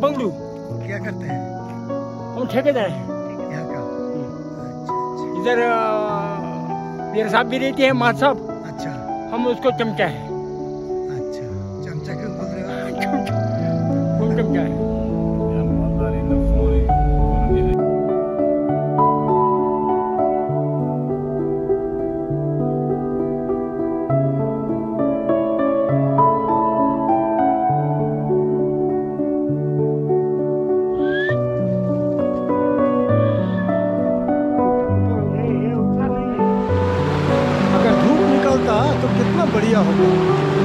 बंगलू। क्या करते हैं? हम ठेकेदार हैं। अच्छा इधर मेरे साहब भी रहते हैं माँ साहब। अच्छा। हम उसको चमचा है। अच्छा। चमचा क्यों बोल रहे हो चमचा है। बढ़िया होगा।